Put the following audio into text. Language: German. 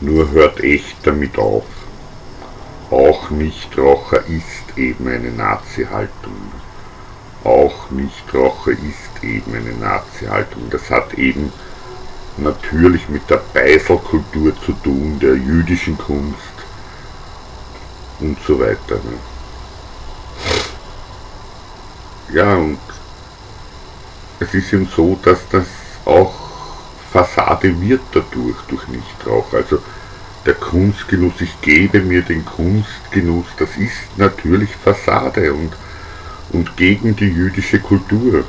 Nur hört echt damit auf. Auch Nichtraucher ist eben eine Nazi-Haltung. Auch Nichtraucher ist eben eine Nazi-Haltung. Das hat eben natürlich mit der Beiselkultur zu tun, der jüdischen Kunst und so weiter. Ne? Ja, und es ist eben so, dass das auch Fassade wird dadurch, durch Nichtrauch. Also der Kunstgenuss, ich gebe mir den Kunstgenuss, das ist natürlich Fassade und, und gegen die jüdische Kultur.